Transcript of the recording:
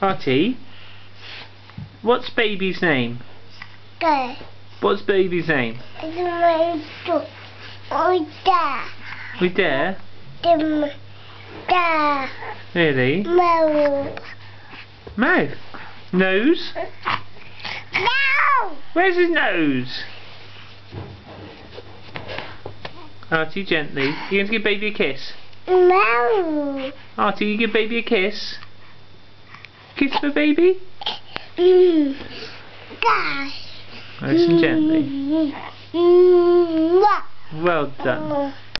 Artie, what's baby's name? Good. What's baby's name? It's my do. Da. We dare? Dim. Da. Really? Mo. Mouth? Nose? No. Where's his nose? Artie, gently. You going to give baby a kiss? No. Artie, you give baby a kiss? Kiss for baby? Mm. Da. Nice and gently. Mm. Well done.